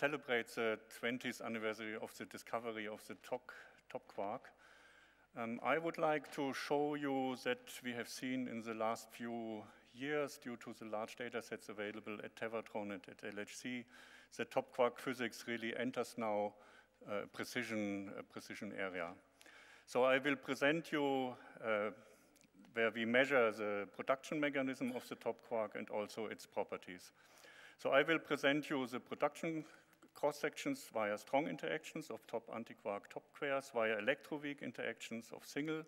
celebrate the 20th anniversary of the discovery of the top, top quark. Um, I would like to show you that we have seen in the last few years, due to the large data sets available at Tevatron and at LHC, the top quark physics really enters now uh, precision, uh, precision area. So I will present you uh, where we measure the production mechanism of the top quark and also its properties. So I will present you the production cross-sections via strong interactions of top antiquark top quarks, via electroweak interactions of single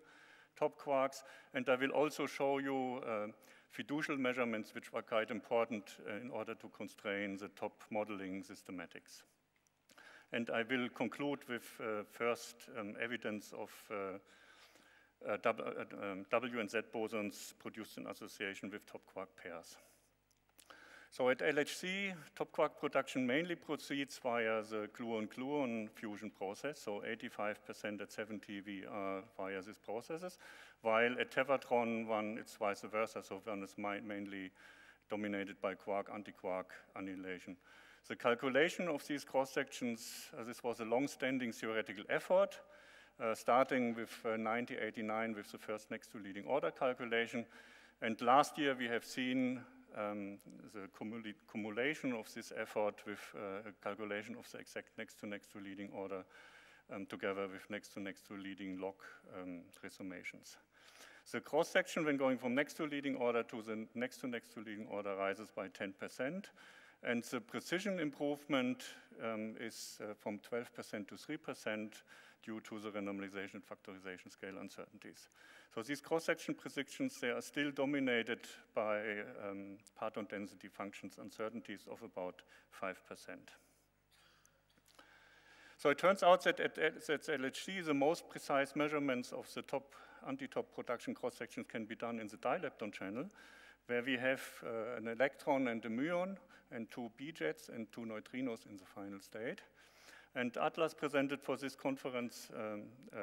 top quarks, and I will also show you uh, fiducial measurements which were quite important uh, in order to constrain the top modeling systematics. And I will conclude with uh, first um, evidence of uh, uh, uh, um, w and Z bosons produced in association with top quark pairs. So at LHC, top quark production mainly proceeds via the gluon-gluon fusion process, so 85% at 7 TeV are via these processes, while at Tevatron one, it's vice versa, so one is mainly dominated by quark-antiquark annihilation. The calculation of these cross-sections, uh, this was a long-standing theoretical effort, uh, starting with uh, 1989 with the first next to leading order calculation. And last year we have seen um, the cumulation of this effort with uh, calculation of the exact next to next to leading order um, together with next to next to leading log um, resummations. The cross section when going from next to leading order to the next to next to leading order rises by 10%. And the precision improvement um, is uh, from 12% to 3% due to the renormalization and factorization scale uncertainties. So these cross-section predictions, they are still dominated by um, parton density functions uncertainties of about 5%. So it turns out that at, at LHC, the most precise measurements of the top anti-top production cross-sections can be done in the dilepton channel, where we have uh, an electron and a muon and two B-jets and two neutrinos in the final state. And Atlas presented for this conference um, uh,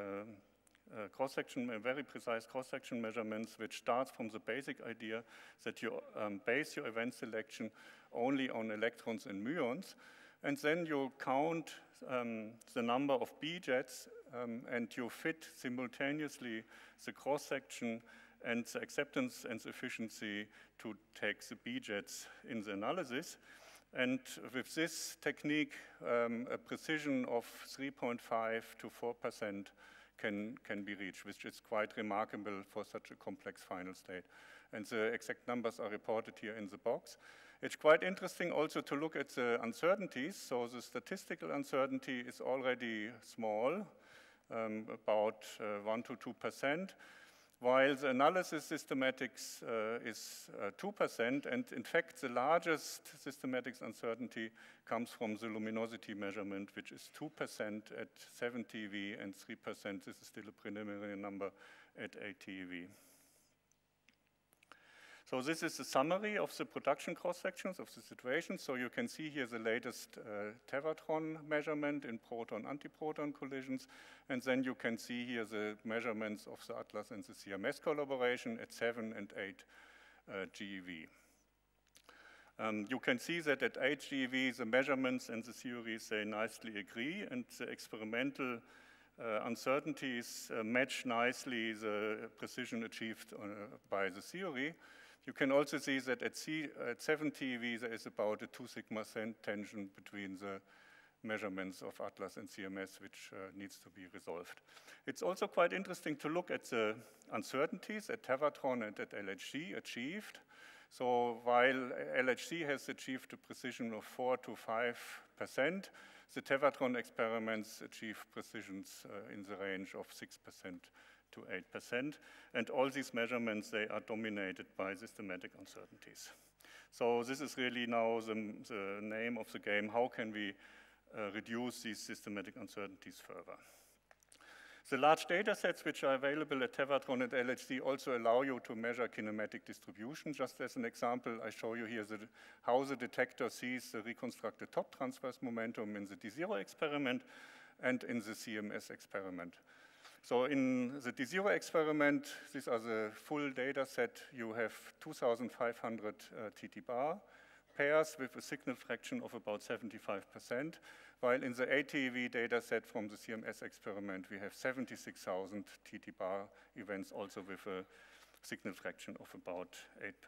uh, cross-section, very precise cross-section measurements, which starts from the basic idea that you um, base your event selection only on electrons and muons, and then you count um, the number of B-jets um, and you fit simultaneously the cross-section and the acceptance and the efficiency to take the B-jets in the analysis. And with this technique, um, a precision of 3.5 to 4% can, can be reached, which is quite remarkable for such a complex final state. And the exact numbers are reported here in the box. It's quite interesting also to look at the uncertainties. So the statistical uncertainty is already small, um, about uh, 1 to 2% while the analysis systematics uh, is 2%, uh, and in fact the largest systematics uncertainty comes from the luminosity measurement, which is 2% at 7 TeV and 3%, this is still a preliminary number, at 8 TeV. So this is a summary of the production cross-sections of the situation. So you can see here the latest uh, Tevatron measurement in proton-antiproton collisions. And then you can see here the measurements of the ATLAS and the CMS collaboration at 7 and 8 uh, GeV. Um, you can see that at 8 GeV, the measurements and the theories, they nicely agree, and the experimental uh, uncertainties uh, match nicely the precision achieved uh, by the theory. You can also see that at, C, at 7 TeV there is about a 2 sigma tension between the measurements of ATLAS and CMS, which uh, needs to be resolved. It's also quite interesting to look at the uncertainties at Tevatron and at LHC achieved. So while LHC has achieved a precision of 4 to 5 percent, the Tevatron experiments achieve precisions uh, in the range of 6 percent to 8%. And all these measurements, they are dominated by systematic uncertainties. So this is really now the, the name of the game. How can we uh, reduce these systematic uncertainties further? The large data sets which are available at Tevatron and LHC also allow you to measure kinematic distribution. Just as an example, I show you here the, how the detector sees the reconstructed top transverse momentum in the D0 experiment and in the CMS experiment. So in the D0 experiment, these are the full data set. You have 2,500 uh, TT bar, pairs with a signal fraction of about 75%, while in the 8 TeV data set from the CMS experiment, we have 76,000 TT bar events also with a signal fraction of about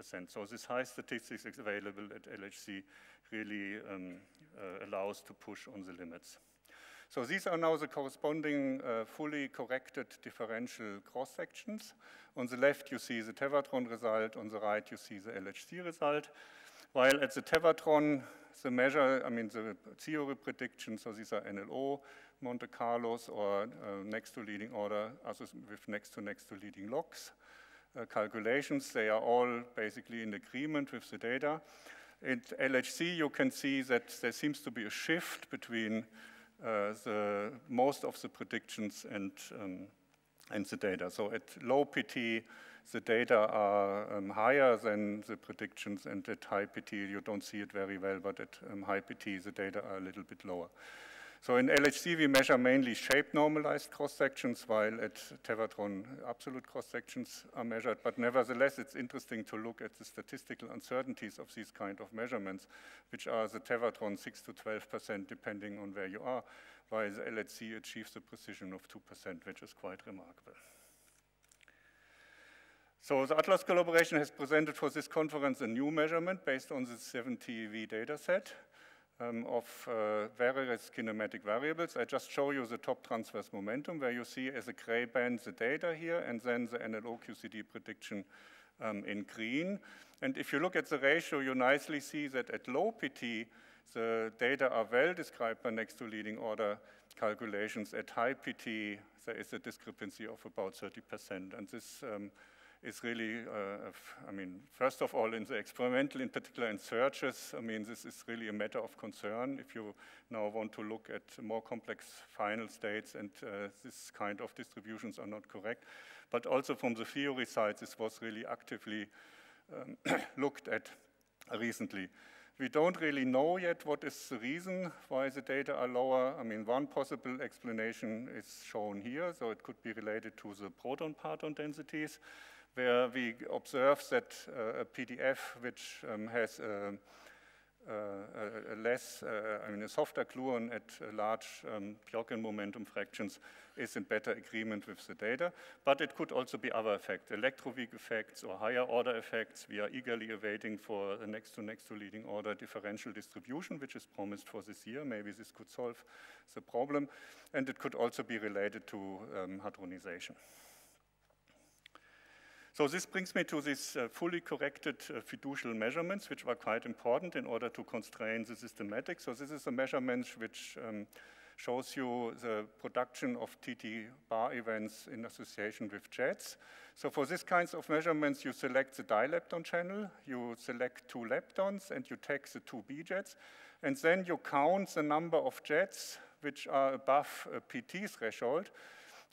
8%. So this high statistics available at LHC really um, uh, allows to push on the limits. So these are now the corresponding uh, fully corrected differential cross-sections. On the left, you see the Tevatron result. On the right, you see the LHC result. While at the Tevatron, the measure, I mean, the theory prediction, so these are NLO, Monte Carlos, or uh, next to leading order, also with next to next to leading logs. Uh, calculations, they are all basically in agreement with the data. At LHC, you can see that there seems to be a shift between the, most of the predictions and, um, and the data. So at low PT, the data are um, higher than the predictions, and at high PT, you don't see it very well, but at um, high PT, the data are a little bit lower. So in LHC, we measure mainly shape normalized cross sections, while at Tevatron, absolute cross sections are measured. But nevertheless, it's interesting to look at the statistical uncertainties of these kind of measurements, which are the Tevatron 6 to 12%, depending on where you are, while the LHC achieves a precision of 2%, which is quite remarkable. So the Atlas collaboration has presented for this conference a new measurement based on the 7TeV data set um, of uh, various kinematic variables. I just show you the top transverse momentum where you see as a gray band the data here and then the NLO QCD prediction um, in green. And if you look at the ratio, you nicely see that at low PT, the data are well described by next to leading order calculations. At high PT, there is a discrepancy of about 30%. And this um, is really, uh, I mean, first of all, in the experimental, in particular in searches, I mean, this is really a matter of concern if you now want to look at more complex final states and uh, this kind of distributions are not correct. But also from the theory side, this was really actively um, looked at recently. We don't really know yet what is the reason why the data are lower. I mean, one possible explanation is shown here, so it could be related to the proton-parton densities where we observe that uh, a PDF which um, has a, a, a less, uh, I mean, a softer gluon at large um, momentum fractions is in better agreement with the data. But it could also be other effects, electroweak effects or higher order effects. We are eagerly awaiting for the next to next to leading order differential distribution, which is promised for this year. Maybe this could solve the problem. And it could also be related to um, hadronization. So this brings me to these uh, fully corrected uh, fiducial measurements, which were quite important in order to constrain the systematic. So this is a measurement which um, shows you the production of TT bar events in association with jets. So for these kinds of measurements, you select the dilepton channel, you select two leptons, and you take the two B jets, and then you count the number of jets which are above a PT threshold,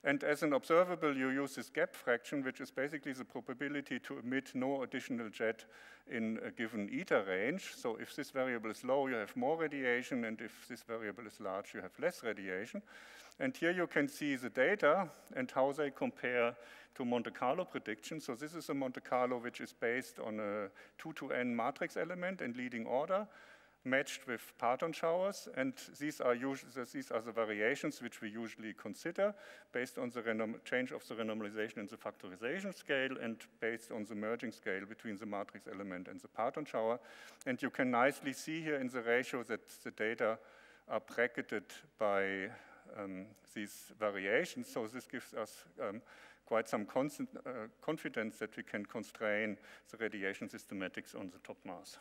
and as an observable, you use this gap fraction, which is basically the probability to emit no additional jet in a given eta range. So if this variable is low, you have more radiation, and if this variable is large, you have less radiation. And here you can see the data and how they compare to Monte Carlo prediction. So this is a Monte Carlo which is based on a 2 to n matrix element in leading order matched with parton showers, and these are, these are the variations which we usually consider based on the change of the renormalization in the factorization scale and based on the merging scale between the matrix element and the parton shower. And you can nicely see here in the ratio that the data are bracketed by um, these variations, so this gives us um, quite some uh, confidence that we can constrain the radiation systematics on the top mass.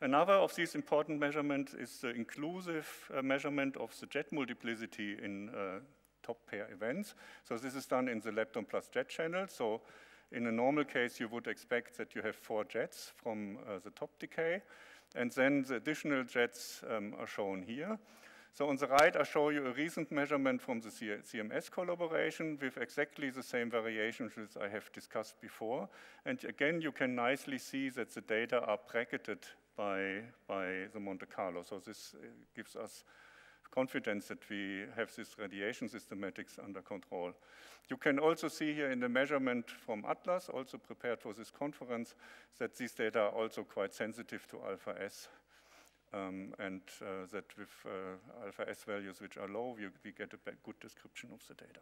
Another of these important measurements is the inclusive uh, measurement of the jet multiplicity in uh, top pair events. So this is done in the lepton plus jet channel. So in a normal case, you would expect that you have four jets from uh, the top decay. And then the additional jets um, are shown here. So on the right, I show you a recent measurement from the CMS collaboration with exactly the same variations as I have discussed before. And again, you can nicely see that the data are bracketed by, by the Monte Carlo. So this uh, gives us confidence that we have this radiation systematics under control. You can also see here in the measurement from Atlas, also prepared for this conference, that these data are also quite sensitive to alpha S. Um, and uh, that with uh, alpha S values which are low, we, we get a good description of the data.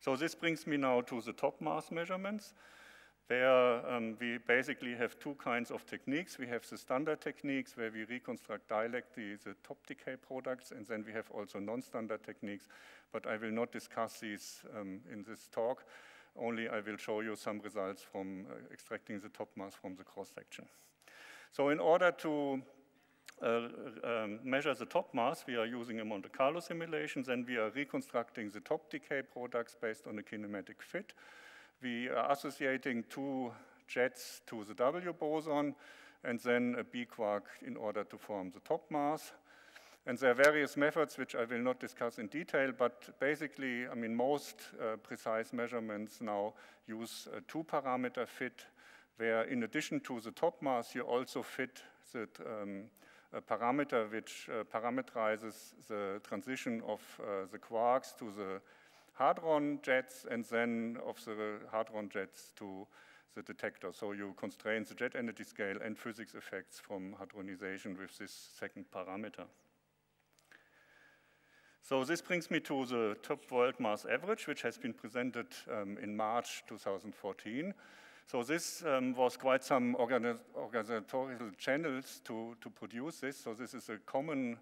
So this brings me now to the top mass measurements where um, we basically have two kinds of techniques. We have the standard techniques where we reconstruct directly the top decay products, and then we have also non-standard techniques, but I will not discuss these um, in this talk. Only I will show you some results from uh, extracting the top mass from the cross-section. So in order to uh, um, measure the top mass, we are using a Monte Carlo simulation, then we are reconstructing the top decay products based on a kinematic fit we are associating two jets to the W boson and then a B quark in order to form the top mass. And there are various methods which I will not discuss in detail, but basically, I mean, most uh, precise measurements now use a two-parameter fit, where in addition to the top mass, you also fit the um, a parameter which uh, parameterizes the transition of uh, the quarks to the hadron jets and then of the hadron jets to the detector. So you constrain the jet energy scale and physics effects from hadronization with this second parameter. So this brings me to the top world mass average, which has been presented um, in March 2014. So this um, was quite some organizational channels to, to produce this. So this is a common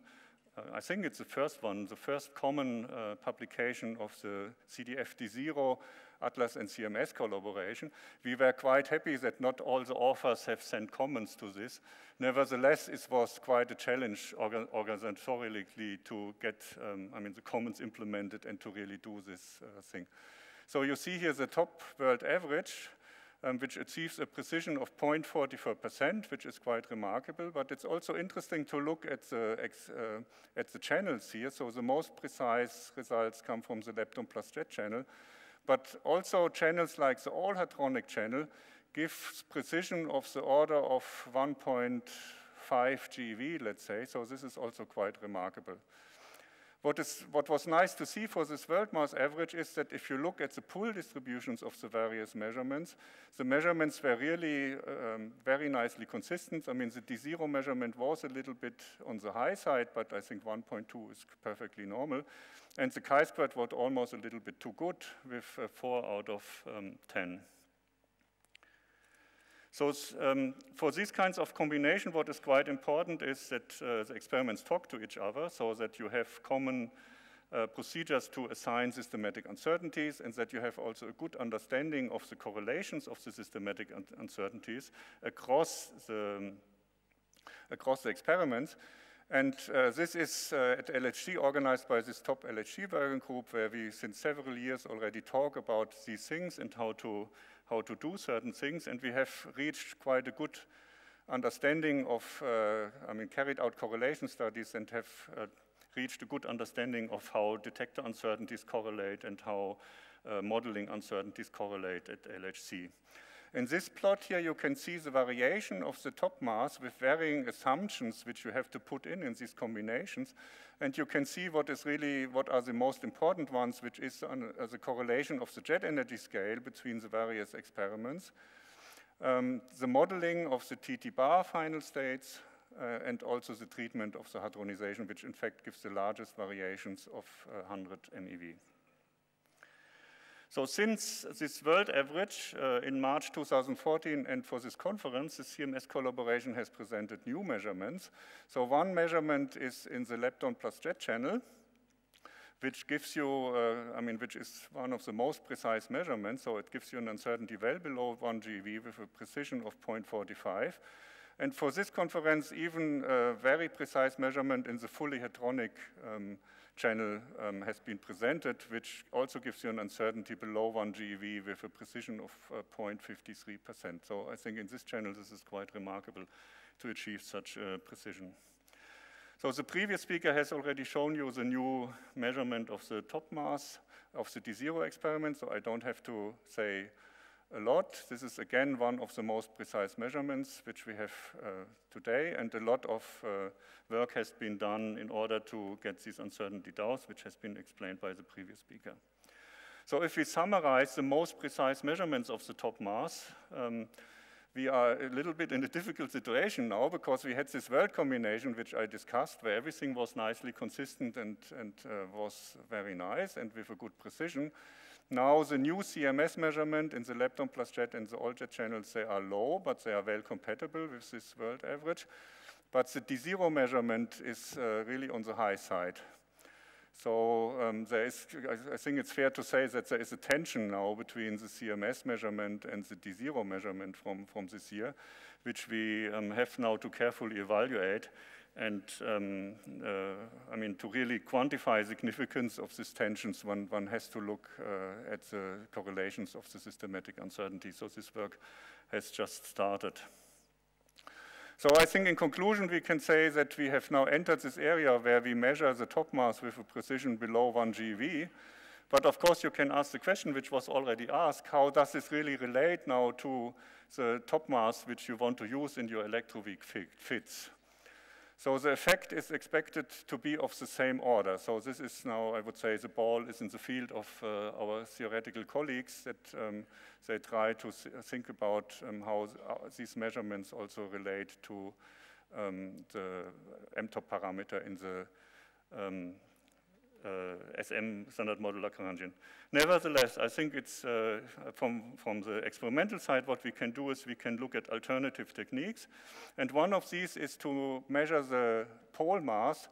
uh, I think it's the first one, the first common uh, publication of the CDFD0 Atlas and CMS collaboration. We were quite happy that not all the authors have sent comments to this. Nevertheless, it was quite a challenge orga organizationally to get, um, I mean, the comments implemented and to really do this uh, thing. So you see here the top world average um, which achieves a precision of 0.44%, which is quite remarkable. But it's also interesting to look at the, uh, at the channels here. So the most precise results come from the lepton plus jet channel. But also channels like the all-hadronic channel give precision of the order of 1.5 GeV, let's say. So this is also quite remarkable. What, is, what was nice to see for this world mass average is that if you look at the pull distributions of the various measurements, the measurements were really um, very nicely consistent. I mean, the D0 measurement was a little bit on the high side, but I think 1.2 is perfectly normal. And the chi-squared was almost a little bit too good with uh, 4 out of um, 10. So um, for these kinds of combination, what is quite important is that uh, the experiments talk to each other so that you have common uh, procedures to assign systematic uncertainties and that you have also a good understanding of the correlations of the systematic un uncertainties across the, um, across the experiments. And uh, this is uh, at LHC organized by this top LHC working group where we since several years already talk about these things and how to how to do certain things, and we have reached quite a good understanding of, uh, I mean, carried out correlation studies and have uh, reached a good understanding of how detector uncertainties correlate and how uh, modeling uncertainties correlate at LHC. In this plot here, you can see the variation of the top mass with varying assumptions which you have to put in in these combinations. And you can see what is really, what are the most important ones, which is on, uh, the correlation of the jet energy scale between the various experiments, um, the modeling of the TT bar final states, uh, and also the treatment of the hadronization, which in fact gives the largest variations of uh, 100 MeV. So since this world average uh, in March 2014 and for this conference, the CMS collaboration has presented new measurements. So one measurement is in the lepton plus jet channel, which gives you, uh, I mean, which is one of the most precise measurements. So it gives you an uncertainty well below 1 GeV with a precision of 0.45. And for this conference, even a very precise measurement in the fully hadronic um, channel um, has been presented, which also gives you an uncertainty below 1 GeV with a precision of uh, 0.53%. So I think in this channel, this is quite remarkable to achieve such uh, precision. So the previous speaker has already shown you the new measurement of the top mass of the D0 experiment, so I don't have to say a lot. This is again one of the most precise measurements which we have uh, today, and a lot of uh, work has been done in order to get these uncertainty down, which has been explained by the previous speaker. So if we summarize the most precise measurements of the top mass, um, we are a little bit in a difficult situation now because we had this world combination which I discussed where everything was nicely consistent and, and uh, was very nice and with a good precision. Now the new CMS measurement in the lepton plus jet and the all jet channels, they are low, but they are well compatible with this world average. But the D0 measurement is uh, really on the high side. So um, there is, I think it's fair to say that there is a tension now between the CMS measurement and the D0 measurement from, from this year, which we um, have now to carefully evaluate. And um, uh, I mean, to really quantify significance of these tensions, one, one has to look uh, at the correlations of the systematic uncertainty. So this work has just started. So I think in conclusion, we can say that we have now entered this area where we measure the top mass with a precision below 1 GeV. But of course, you can ask the question, which was already asked, how does this really relate now to the top mass which you want to use in your electroweak fits? So the effect is expected to be of the same order. So this is now, I would say, the ball is in the field of uh, our theoretical colleagues that um, they try to think about um, how uh, these measurements also relate to um, the MTOP parameter in the um, SM standard model Lagrangian. Nevertheless, I think it's uh, from, from the experimental side, what we can do is we can look at alternative techniques. And one of these is to measure the pole mass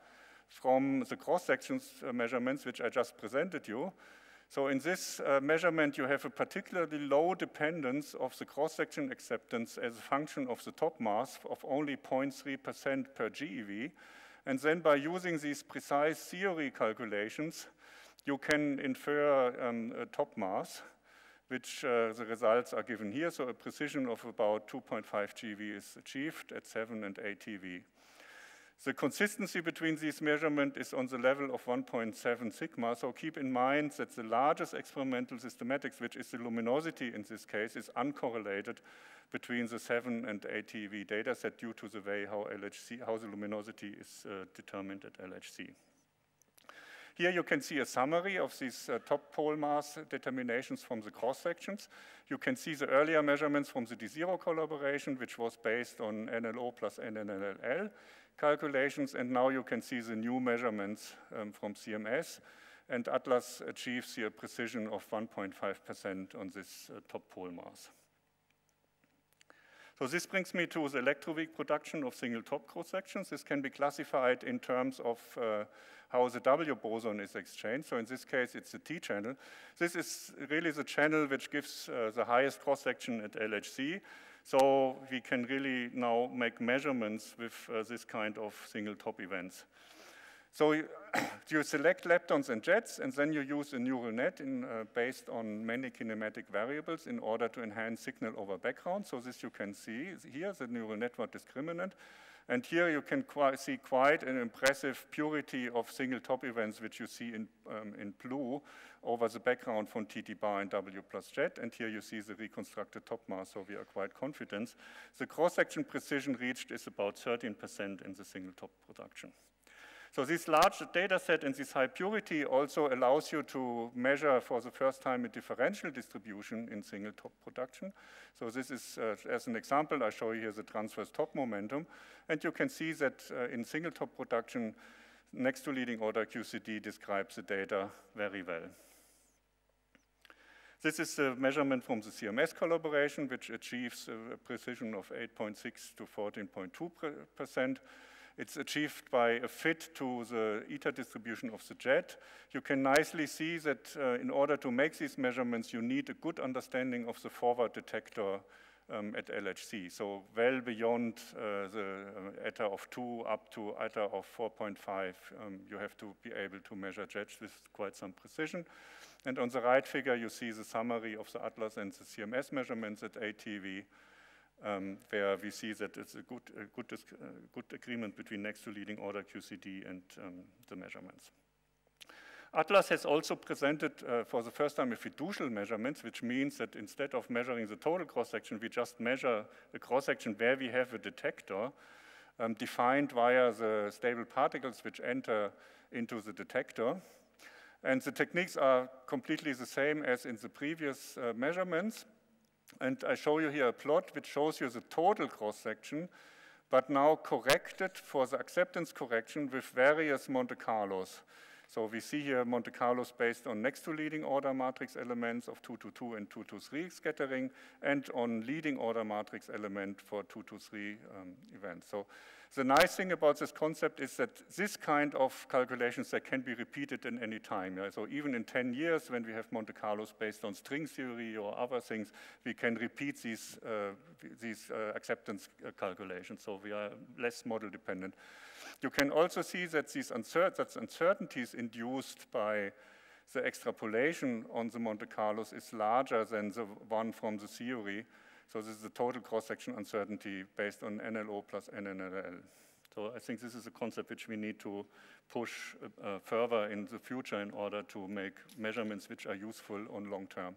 from the cross-sections uh, measurements, which I just presented you. So in this uh, measurement, you have a particularly low dependence of the cross-section acceptance as a function of the top mass of only 0.3% per GeV. And then by using these precise theory calculations, you can infer um, a top mass, which uh, the results are given here. So a precision of about 2.5 GeV is achieved at 7 and 8 TeV. The consistency between these measurements is on the level of 1.7 sigma, so keep in mind that the largest experimental systematics, which is the luminosity in this case, is uncorrelated between the 7 and 8 TeV data set due to the way how, LHC, how the luminosity is uh, determined at LHC. Here you can see a summary of these uh, top pole mass determinations from the cross sections. You can see the earlier measurements from the D0 collaboration, which was based on NLO plus NNLL calculations, and now you can see the new measurements um, from CMS, and Atlas achieves here a precision of 1.5% on this uh, top pole mass. So this brings me to the electroweak production of single top cross sections. This can be classified in terms of uh, how the W boson is exchanged. So in this case, it's the T channel. This is really the channel which gives uh, the highest cross section at LHC. So we can really now make measurements with uh, this kind of single top events. So you, select leptons and jets, and then you use a neural net in, uh, based on many kinematic variables in order to enhance signal over background. So this you can see here, the neural network discriminant. And here you can see quite an impressive purity of single top events, which you see in, um, in blue over the background from TT bar and W plus jet. And here you see the reconstructed top mass, so we are quite confident. The cross-section precision reached is about 13% in the single top production. So this large data set and this high purity also allows you to measure for the first time a differential distribution in single top production. So this is, uh, as an example, I show you here the transverse top momentum. And you can see that uh, in single top production, next to leading order QCD describes the data very well. This is a measurement from the CMS collaboration, which achieves a precision of 8.6 to 14.2 percent. It's achieved by a fit to the eta distribution of the jet. You can nicely see that uh, in order to make these measurements, you need a good understanding of the forward detector um, at LHC. So well beyond uh, the uh, eta of 2 up to eta of 4.5, um, you have to be able to measure jets with quite some precision. And on the right figure, you see the summary of the ATLAS and the CMS measurements at 8 TeV um, where we see that it's a good, a good, uh, good agreement between next to leading order QCD and um, the measurements. Atlas has also presented uh, for the first time a fiducial measurements, which means that instead of measuring the total cross-section, we just measure the cross-section where we have a detector um, defined via the stable particles which enter into the detector. And the techniques are completely the same as in the previous uh, measurements. And I show you here a plot which shows you the total cross-section, but now corrected for the acceptance correction with various Monte Carlos. So we see here Monte Carlos based on next to leading order matrix elements of 2 to 2 and 2 to 3 scattering and on leading order matrix element for 2 to 3 um, events. So the nice thing about this concept is that this kind of calculations that can be repeated in any time. Yeah? So even in 10 years when we have Monte Carlos based on string theory or other things, we can repeat these, uh, these uh, acceptance uh, calculations. So we are less model dependent. You can also see that these that uncertainties induced by the extrapolation on the Monte Carlos is larger than the one from the theory. So this is the total cross-section uncertainty based on NLO plus NNLL. So I think this is a concept which we need to push uh, further in the future in order to make measurements which are useful on long term.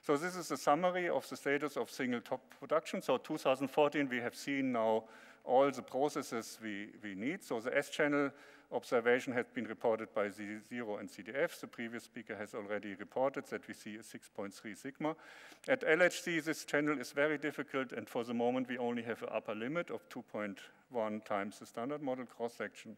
So this is a summary of the status of single top production. So 2014, we have seen now all the processes we, we need. So the S-channel observation has been reported by D0 and CDF. The previous speaker has already reported that we see a 6.3 sigma. At LHC, this channel is very difficult, and for the moment, we only have an upper limit of 2.1 times the standard model cross-section.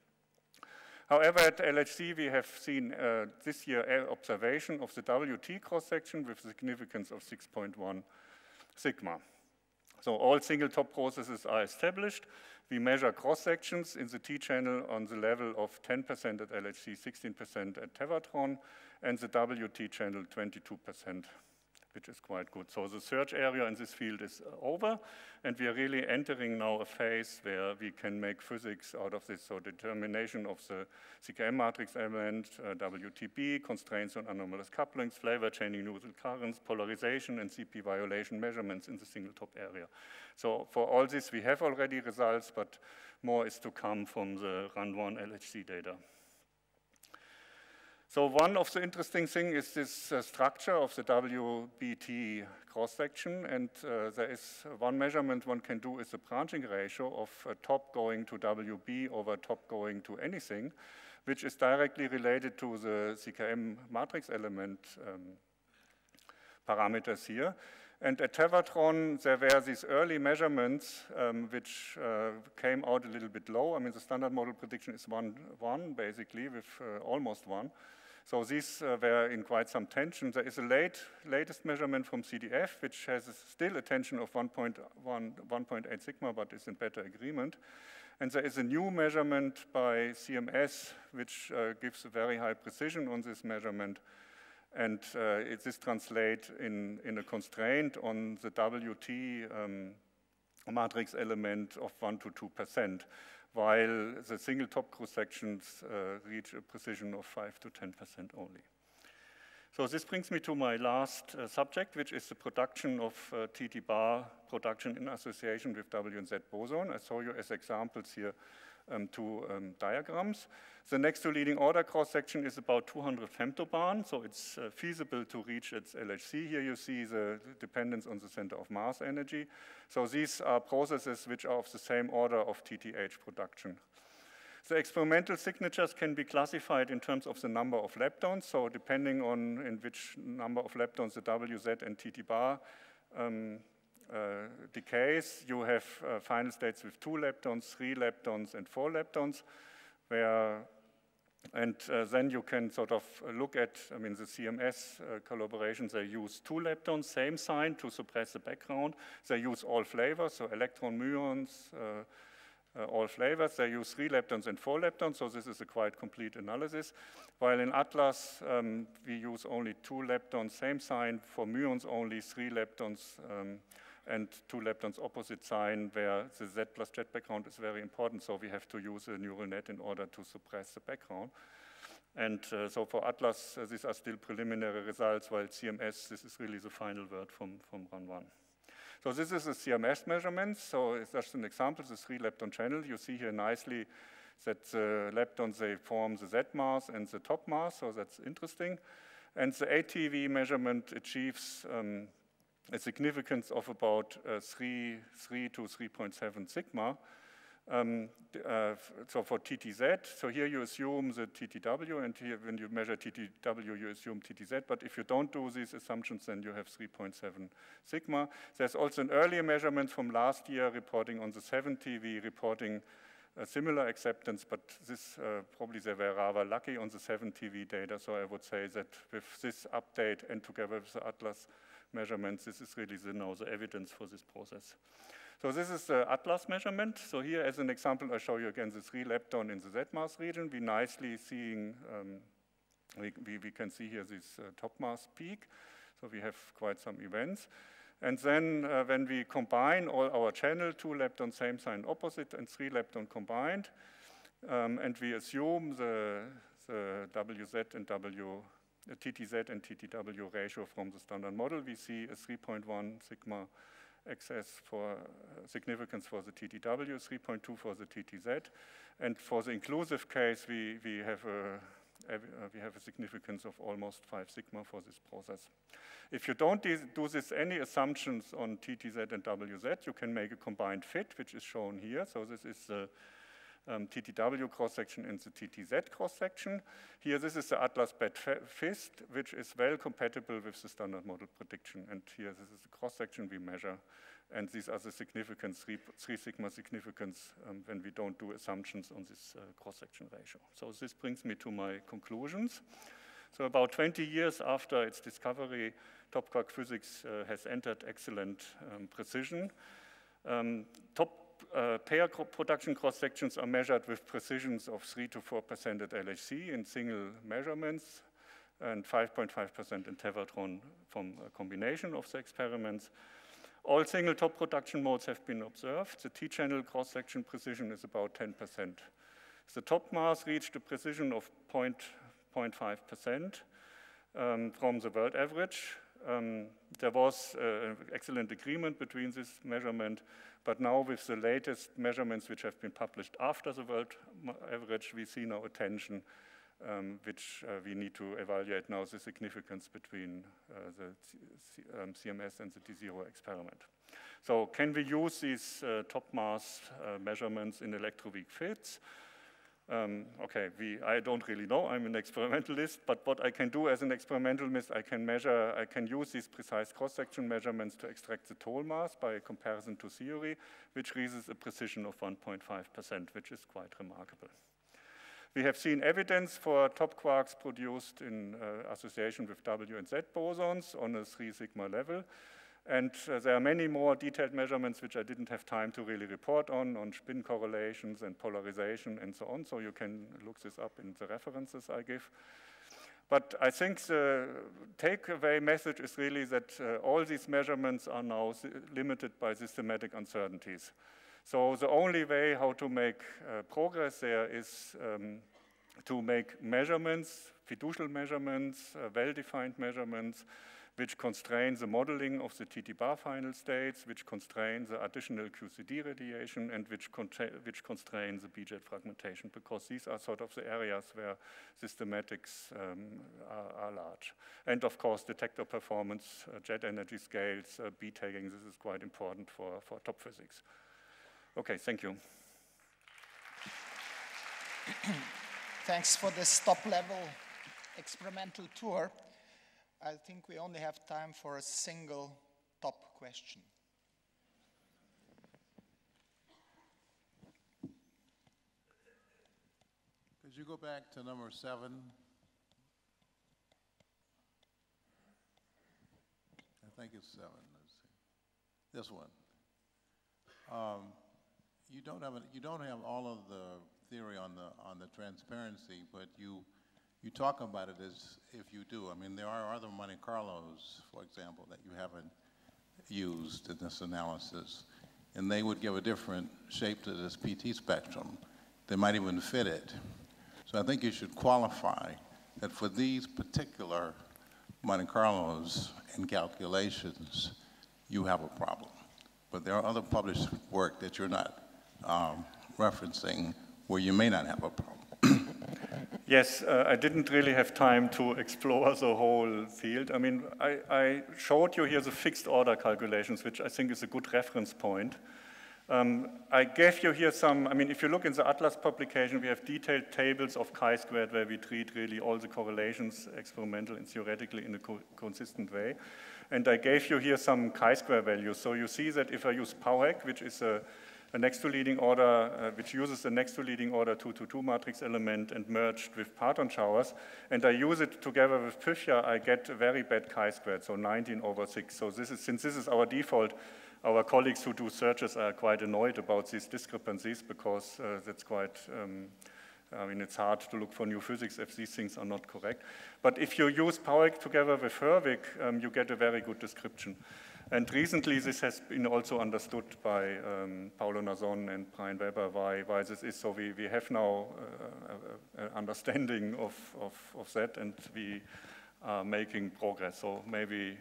However, at LHC, we have seen uh, this year observation of the WT cross-section with significance of 6.1 sigma. So all single top processes are established. We measure cross-sections in the T-channel on the level of 10% at LHC, 16% at Tevatron, and the WT channel 22% which is quite good. So the search area in this field is uh, over, and we are really entering now a phase where we can make physics out of this. So determination of the CKM matrix element, uh, WTB, constraints on anomalous couplings, flavor changing neutral currents, polarization, and CP violation measurements in the single top area. So for all this, we have already results, but more is to come from the Run 1 LHC data. So one of the interesting things is this uh, structure of the WBT cross-section, and uh, there is one measurement one can do is the branching ratio of uh, top going to WB over top going to anything, which is directly related to the CKM matrix element um, parameters here. And at Tevatron, there were these early measurements um, which uh, came out a little bit low. I mean, the standard model prediction is one, one basically, with uh, almost one. So these uh, were in quite some tension. There is a late, latest measurement from CDF, which has still a tension of 1.8 sigma, but is in better agreement. And there is a new measurement by CMS, which uh, gives a very high precision on this measurement. And uh, it, this translates in, in a constraint on the WT um, matrix element of 1 to 2 percent while the single top cross sections uh, reach a precision of 5 to 10% only. So this brings me to my last uh, subject, which is the production of uh, TT bar production in association with W and Z boson. I show you as examples here um, two um, diagrams. The next to leading order cross-section is about 200 femtobarn, so it's uh, feasible to reach its LHC. Here you see the dependence on the center of mass energy. So these are processes which are of the same order of TTH production. The experimental signatures can be classified in terms of the number of leptons, so depending on in which number of leptons the WZ and TT bar um, decays, you have uh, final states with two leptons, three leptons, and four leptons, where and uh, then you can sort of look at, I mean, the CMS uh, collaborations, they use two leptons, same sign to suppress the background. They use all flavors, so electron muons, uh, uh, all flavors. They use three leptons and four leptons, so this is a quite complete analysis. While in Atlas, um, we use only two leptons, same sign. For muons, only three leptons. Um, and two leptons opposite sign where the Z plus jet background is very important. So we have to use a neural net in order to suppress the background. And uh, so for Atlas, uh, these are still preliminary results, while CMS, this is really the final word from, from Run 1. So this is a CMS measurement. So it's just an example, the three lepton channel. You see here nicely that the leptons, they form the Z mass and the top mass, so that's interesting. And the 8 TeV measurement achieves um, a significance of about uh, 3, 3 to 3.7 sigma. Um, uh, so for TTZ, so here you assume the TTW, and here when you measure TTW, you assume TTZ, but if you don't do these assumptions, then you have 3.7 sigma. There's also an earlier measurement from last year reporting on the 7TeV, reporting a similar acceptance, but this uh, probably they were rather lucky on the 7TeV data, so I would say that with this update and together with the ATLAS measurements, this is really the, now the evidence for this process. So this is the ATLAS measurement. So here as an example, I show you again the three lepton in the Z mass region. We nicely seeing, um, we, we, we, can see here this uh, top mass peak. So we have quite some events. And then uh, when we combine all our channel, two lepton, same sign, opposite, and three lepton combined, um, and we assume the, the WZ and W, TTZ and TTW ratio from the standard model, we see a 3.1 sigma excess for uh, significance for the TTW, 3.2 for the TTZ. And for the inclusive case, we, we, have a, uh, we have a significance of almost 5 sigma for this process. If you don't do this any assumptions on TTZ and WZ, you can make a combined fit, which is shown here. So this is the um, TTW cross-section and the TTZ cross-section. Here, this is the Atlas best fit, which is well compatible with the standard model prediction. And here, this is the cross-section we measure. And these are the significance, three, three sigma significance um, when we don't do assumptions on this uh, cross-section ratio. So this brings me to my conclusions. So about 20 years after its discovery, top quark physics uh, has entered excellent um, precision. Um, top uh, pair production cross-sections are measured with precisions of 3 to 4% at LHC in single measurements and 5.5% in tevatron from a combination of the experiments. All single top production modes have been observed. The T-channel cross-section precision is about 10%. The top mass reached a precision of 0.5% um, from the world average. Um, there was uh, excellent agreement between this measurement but now with the latest measurements which have been published after the world average, we see now a tension um, which uh, we need to evaluate now the significance between uh, the C um, CMS and the D0 experiment. So can we use these uh, top mass uh, measurements in electroweak fits? Um, okay, we, I don't really know, I'm an experimentalist, but what I can do as an experimentalist, I can measure, I can use these precise cross-section measurements to extract the total mass by comparison to theory, which reaches a precision of 1.5%, which is quite remarkable. We have seen evidence for top quarks produced in uh, association with W and Z bosons on a 3 sigma level. And uh, there are many more detailed measurements which I didn't have time to really report on, on spin correlations and polarization and so on, so you can look this up in the references I give. But I think the takeaway message is really that uh, all these measurements are now limited by systematic uncertainties. So the only way how to make uh, progress there is um, to make measurements, fiducial measurements, uh, well-defined measurements, which constrain the modeling of the TT bar final states, which constrain the additional QCD radiation, and which, which constrain the BJet fragmentation, because these are sort of the areas where systematics um, are, are, large. And of course, detector performance, uh, jet energy scales, uh, B tagging, this is quite important for, for top physics. Okay, thank you. Thanks for this top level experimental tour. I think we only have time for a single top question. Could you go back to number seven? I think it's seven. This one. Um, you don't have a, you don't have all of the theory on the on the transparency, but you you talk about it as if you do. I mean, there are other Monte Carlos, for example, that you haven't used in this analysis, and they would give a different shape to this PT spectrum. They might even fit it. So I think you should qualify that for these particular Monte Carlos and calculations, you have a problem. But there are other published work that you're not um, referencing where you may not have a problem. Yes, uh, I didn't really have time to explore the whole field. I mean, I, I, showed you here the fixed order calculations, which I think is a good reference point. Um, I gave you here some, I mean, if you look in the Atlas publication, we have detailed tables of chi-squared where we treat really all the correlations, experimental and theoretically, in a co consistent way. And I gave you here some chi-square values. So you see that if I use POWHEG, which is a a next to leading order, uh, which uses the next to leading order 2 to 2 matrix element and merged with parton showers, and I use it together with Pythia, I get a very bad chi-squared, so 19 over 6. So this is, since this is our default, our colleagues who do searches are quite annoyed about these discrepancies because uh, that's quite, um, I mean, it's hard to look for new physics if these things are not correct. But if you use POWHEG together with Herwig, um, you get a very good description. And recently, this has been also understood by um, Paolo Nason and Bryan Webber why, why this is. So we, we have now uh, an understanding of, of, of that, and we are making progress. So maybe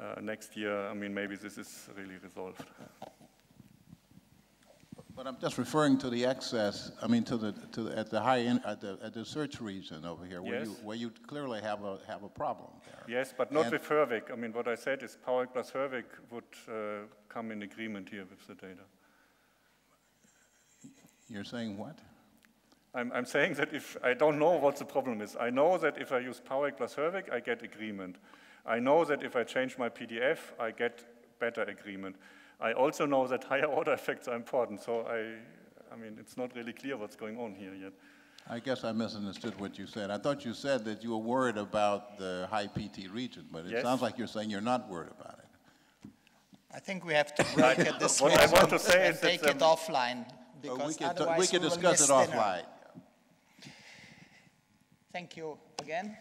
uh, next year, I mean, maybe this is really resolved. But I'm just referring to the excess, I mean, to the, to the, at the high end, at the, at the search region over here, where Yes. you, where you clearly have a, have a problem there. Yes, but not And- with Herwig. I mean, what I said is POWHEG plus Herwig would uh, come in agreement here with the data. You're saying what? I'm, I'm saying that if I don't know what the problem is, I know that if I use POWHEG plus Herwig, I get agreement. I know that if I change my PDF, I get better agreement. I also know that higher order effects are important. So I, I mean, it's not really clear what's going on here yet. I guess I misunderstood what you said. I thought you said that you were worried about the high PT region, but it Yes. sounds like you're saying you're not worried about it. I think we have to break it this What way I want to say and is that, take it um, offline, Uh, because We can, otherwise we can will discuss miss it dinner. offline. Thank you again.